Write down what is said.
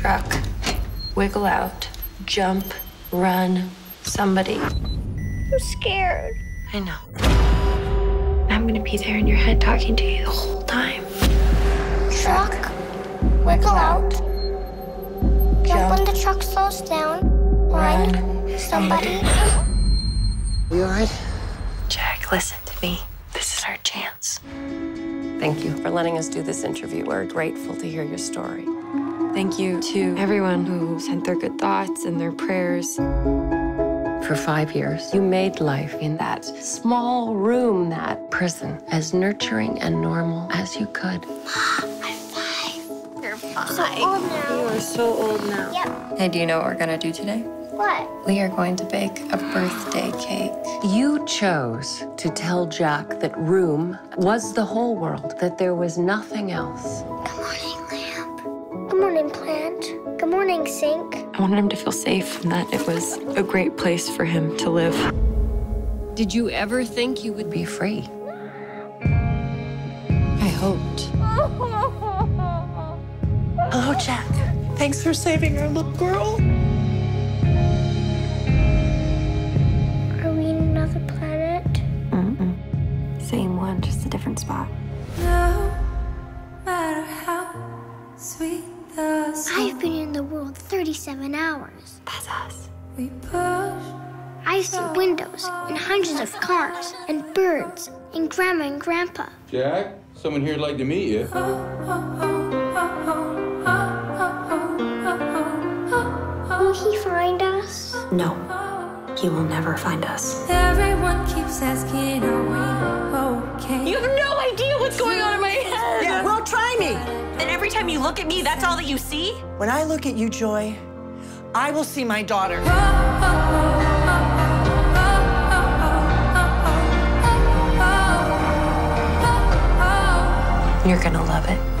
truck. Wiggle out, jump, run, somebody. I'm scared. I know. I'm gonna be there in your head talking to you the whole time. Truck. Wiggle out. Jump when the truck slows down. Run. Run. Somebody. You all right? Jack, listen to me. This is our chance. Thank you for letting us do this interview. We're grateful to hear your story. Thank you to everyone who sent their good thoughts and their prayers. For five years, you made life in that small room, that prison, as nurturing and normal as you could. You're so old now. are so old now. Yep. Hey, do you know what we're gonna do today? What? We are going to bake a birthday cake. You chose to tell Jack that room was the whole world, that there was nothing else. Plant. Sink. I wanted him to feel safe and that it was a great place for him to live. Did you ever think you would be free? I hoped. Hello, Jack. Thanks for saving our little girl. Are we in another planet? Mm-mm. Same one, just a different spot. I've been in the world 37 hours. That's us. I've seen windows and hundreds of cars and birds and grandma and grandpa. Jack, someone here would like to meet you. Will he find us? No, he will never find us. Everyone keeps asking, every time you look at me, that's all that you see? When I look at you, Joy, I will see my daughter. You're gonna love it. What? The world.